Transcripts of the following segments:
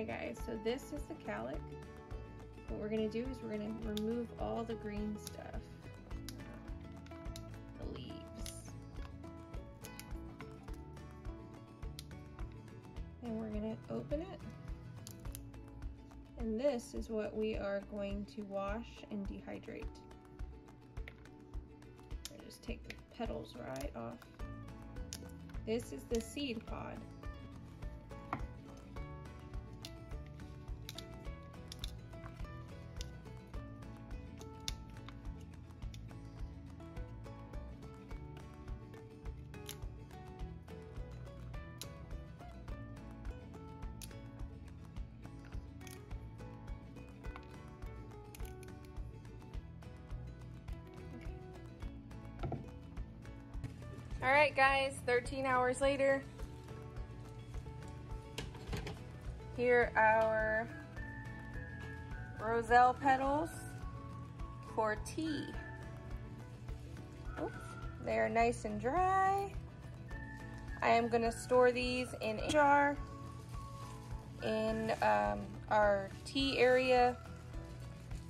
Okay guys, so this is the calyx. What we're gonna do is we're gonna remove all the green stuff. The leaves. And we're gonna open it. And this is what we are going to wash and dehydrate. I just take the petals right off. This is the seed pod. All right, guys, 13 hours later. Here are our roselle petals for tea. Oops. They are nice and dry. I am gonna store these in a jar in um, our tea area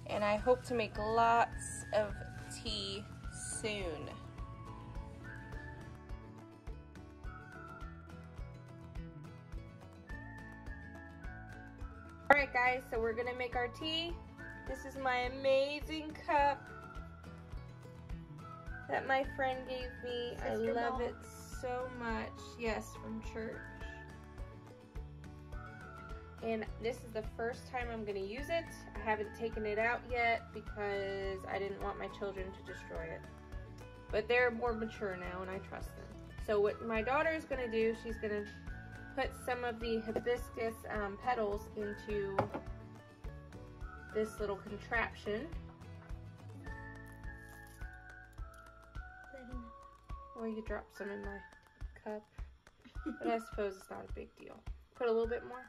and I hope to make lots of tea soon. All right, guys, so we're gonna make our tea. This is my amazing cup that my friend gave me. I love it so much. Yes, from church. And this is the first time I'm gonna use it. I haven't taken it out yet because I didn't want my children to destroy it. But they're more mature now and I trust them. So what my daughter is gonna do, she's gonna put some of the hibiscus um, petals into this little contraption. Or you drop some in my cup. But I suppose it's not a big deal. Put a little bit more.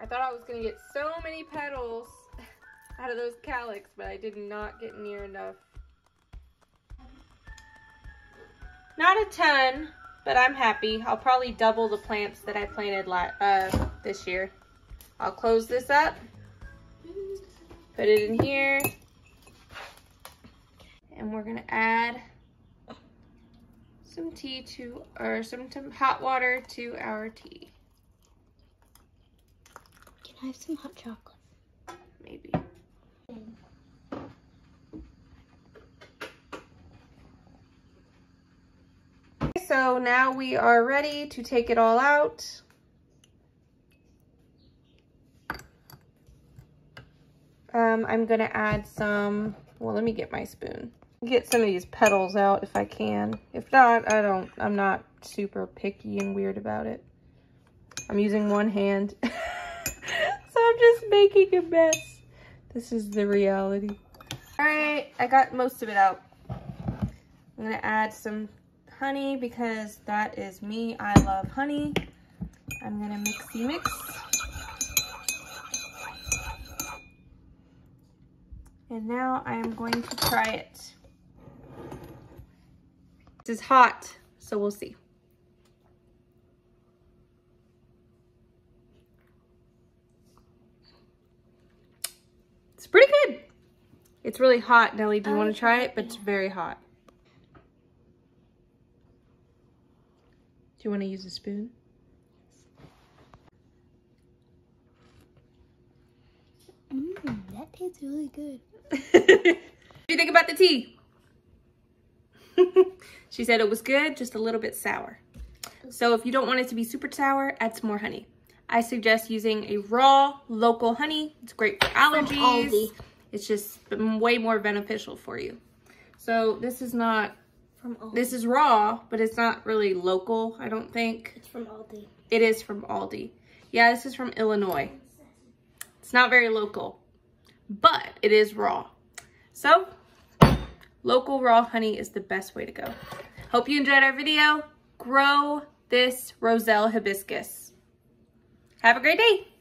I thought I was going to get so many petals out of those calyx, but I did not get near enough. Not a ton, but I'm happy. I'll probably double the plants that I planted uh, this year. I'll close this up, put it in here, and we're gonna add some tea to, or some hot water to our tea. Can I have some hot chocolate? Maybe. So now we are ready to take it all out. Um, I'm gonna add some, well, let me get my spoon. Get some of these petals out if I can. If not, I don't, I'm not super picky and weird about it. I'm using one hand. so I'm just making a mess. This is the reality. All right, I got most of it out. I'm gonna add some honey because that is me. I love honey. I'm gonna mixy mix. And now I am going to try it. This is hot, so we'll see. It's pretty good. It's really hot, Nelly. Do you want to try it? But it's very hot. Do you want to use a spoon? Mmm, that tastes really good. what do you think about the tea? she said it was good, just a little bit sour. So if you don't want it to be super sour, add some more honey. I suggest using a raw local honey. It's great for allergies. It's just way more beneficial for you. So this is not from Aldi. This is raw, but it's not really local, I don't think. It's from Aldi. It is from Aldi. Yeah, this is from Illinois. It's not very local, but it is raw. So, local raw honey is the best way to go. Hope you enjoyed our video. Grow this Roselle hibiscus. Have a great day.